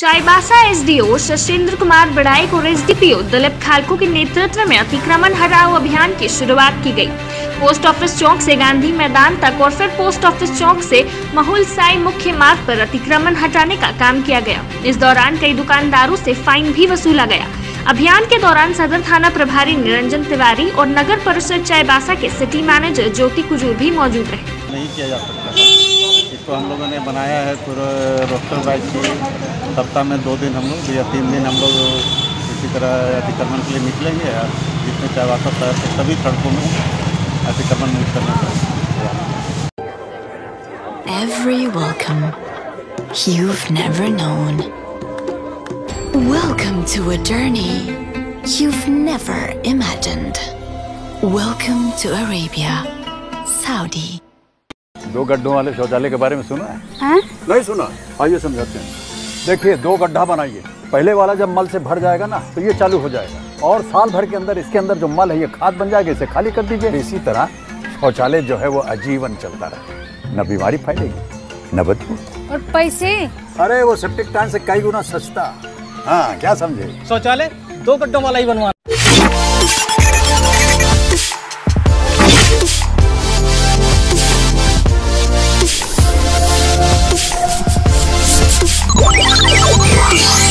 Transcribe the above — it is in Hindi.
चाईबासा एसडीओ शशेंद्र कुमार बड़ाइक और एसडीपीओ दिलीप खालको के नेतृत्व में अतिक्रमण हटाओ अभियान की शुरुआत की गई। पोस्ट ऑफ़िस चौक से गांधी मैदान तक और फिर पोस्ट ऑफ़िस चौक से महुल साई मुख्य मार्ग पर अतिक्रमण हटाने का काम किया गया। इस दौरान कई दुकानदारों से फाइन भी वसूला गया। अभियान के दौरान सदर थाना प्रभारी निरंजन तिवारी और नगर परिषद चाईबासा के सिटी मैनेजर ज्योति कुजूर भी मौजूद रहे। नहीं किया जा सकता। इसको हम लोगों ने बनाया है पूरा रोस्टर बाइक की सप्ताह में दो दिन हम लोग या तीन दिन हम लोग इसी तरह अतिक्रमण के लिए निकलेंगे जितने चाहवासा शहर के सभी सड़कों में अतिक्रमण मुक्त करना चाहिए Every welcome you've never known. Welcome to a journey you've never imagined. Welcome to Arabia, Saudi. दो गड्ढों वाले शौचालय के बारे में सुना है? हाँ? नहीं सुना। आइए समझाते हैं। देखिए दो गड्ढा बनाइए। पहले वाला जब मल से भर जाएगा ना तो ये चालू हो जाएगा। और साल भर के अंदर इसके अंदर जो मल है ये खाद बन जाएगा इसे खाली कर दीजिए। इसी तरह शौचालय जो है वो आजीवन चलता रहे न बीमारी फैलेगी न बदबू। और पैसे? अरे वो सेप्टिक टैंक से कई गुना सस्ता। हाँ क्या समझे? शौचालय दो गड्ढों वाला ही बनवा Peace.